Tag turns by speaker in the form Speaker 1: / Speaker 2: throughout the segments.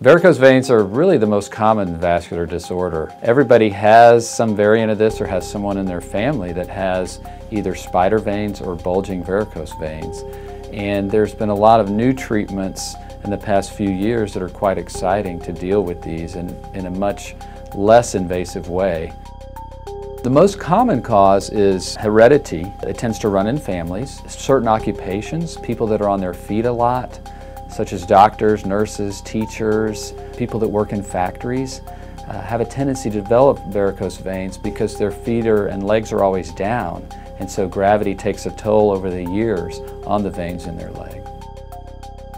Speaker 1: Varicose veins are really the most common vascular disorder. Everybody has some variant of this or has someone in their family that has either spider veins or bulging varicose veins. And there's been a lot of new treatments in the past few years that are quite exciting to deal with these in, in a much less invasive way. The most common cause is heredity. It tends to run in families, certain occupations, people that are on their feet a lot, such as doctors, nurses, teachers, people that work in factories, uh, have a tendency to develop varicose veins because their feet are, and legs are always down, and so gravity takes a toll over the years on the veins in their leg.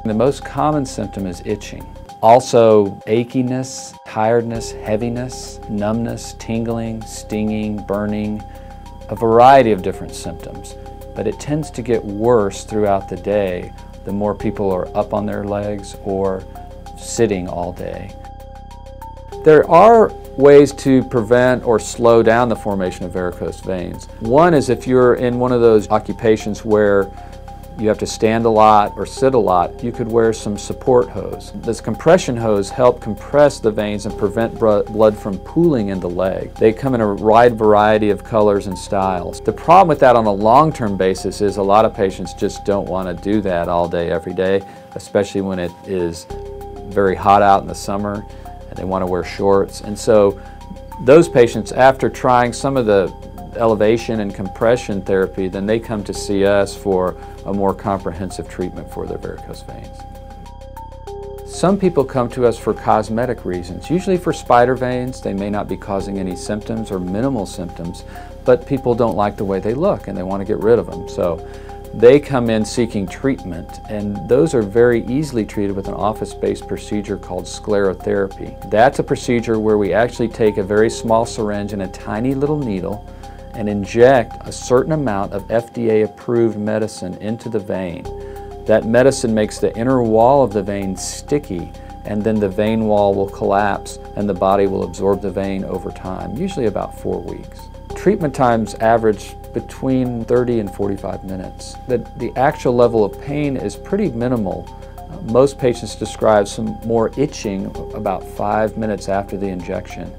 Speaker 1: The most common symptom is itching. Also achiness, tiredness, heaviness, numbness, tingling, stinging, burning, a variety of different symptoms. But it tends to get worse throughout the day the more people are up on their legs or sitting all day. There are ways to prevent or slow down the formation of varicose veins. One is if you're in one of those occupations where you have to stand a lot or sit a lot, you could wear some support hose. This compression hose help compress the veins and prevent blood from pooling in the leg. They come in a wide variety of colors and styles. The problem with that on a long-term basis is a lot of patients just don't want to do that all day, every day, especially when it is very hot out in the summer and they want to wear shorts. And so those patients, after trying some of the elevation and compression therapy, then they come to see us for a more comprehensive treatment for their varicose veins. Some people come to us for cosmetic reasons, usually for spider veins. They may not be causing any symptoms or minimal symptoms, but people don't like the way they look and they want to get rid of them. So they come in seeking treatment, and those are very easily treated with an office-based procedure called sclerotherapy. That's a procedure where we actually take a very small syringe and a tiny little needle and inject a certain amount of FDA approved medicine into the vein. That medicine makes the inner wall of the vein sticky and then the vein wall will collapse and the body will absorb the vein over time, usually about four weeks. Treatment times average between 30 and 45 minutes. The, the actual level of pain is pretty minimal. Most patients describe some more itching about five minutes after the injection.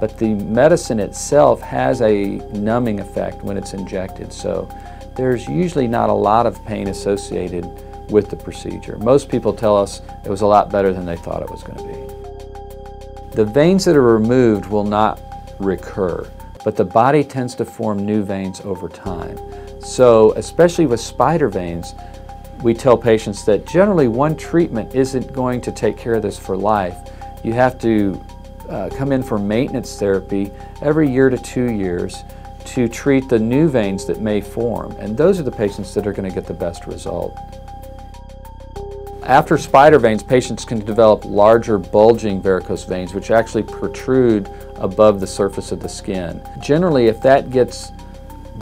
Speaker 1: But the medicine itself has a numbing effect when it's injected, so there's usually not a lot of pain associated with the procedure. Most people tell us it was a lot better than they thought it was going to be. The veins that are removed will not recur, but the body tends to form new veins over time. So, especially with spider veins, we tell patients that generally one treatment isn't going to take care of this for life. You have to uh, come in for maintenance therapy every year to two years to treat the new veins that may form. And those are the patients that are going to get the best result. After spider veins, patients can develop larger bulging varicose veins which actually protrude above the surface of the skin. Generally, if that gets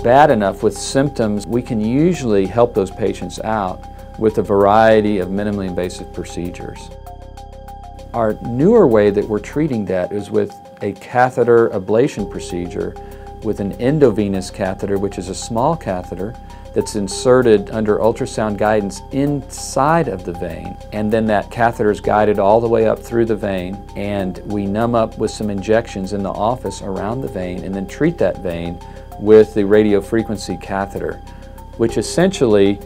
Speaker 1: bad enough with symptoms, we can usually help those patients out with a variety of minimally invasive procedures. Our newer way that we're treating that is with a catheter ablation procedure with an endovenous catheter, which is a small catheter that's inserted under ultrasound guidance inside of the vein. And then that catheter is guided all the way up through the vein and we numb up with some injections in the office around the vein and then treat that vein with the radiofrequency catheter, which essentially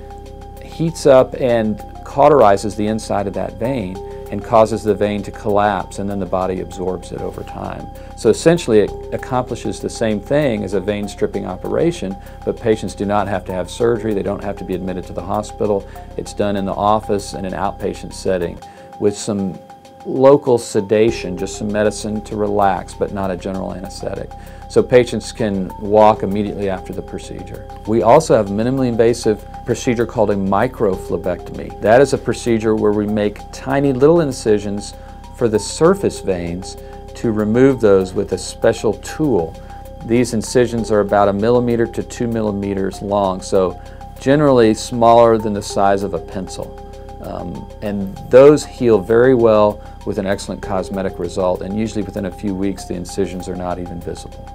Speaker 1: heats up and cauterizes the inside of that vein and causes the vein to collapse and then the body absorbs it over time. So essentially it accomplishes the same thing as a vein stripping operation, but patients do not have to have surgery, they don't have to be admitted to the hospital. It's done in the office in an outpatient setting with some local sedation, just some medicine to relax, but not a general anesthetic. So patients can walk immediately after the procedure. We also have a minimally invasive procedure called a microphlebectomy. That is a procedure where we make tiny little incisions for the surface veins to remove those with a special tool. These incisions are about a millimeter to two millimeters long, so generally smaller than the size of a pencil. Um, and those heal very well with an excellent cosmetic result, and usually within a few weeks the incisions are not even visible.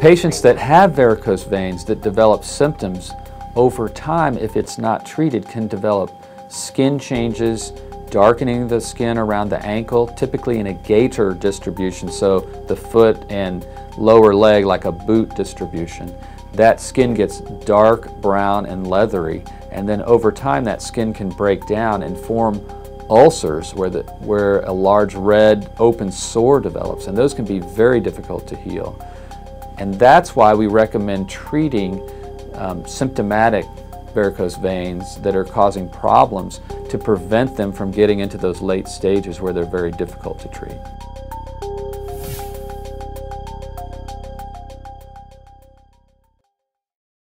Speaker 1: Patients that have varicose veins that develop symptoms over time, if it's not treated, can develop skin changes, darkening the skin around the ankle, typically in a gaiter distribution, so the foot and lower leg like a boot distribution. That skin gets dark brown and leathery, and then over time that skin can break down and form ulcers where, the, where a large red open sore develops, and those can be very difficult to heal. And that's why we recommend treating um, symptomatic varicose veins that are causing problems to prevent them from getting into those late stages where they're very difficult to treat.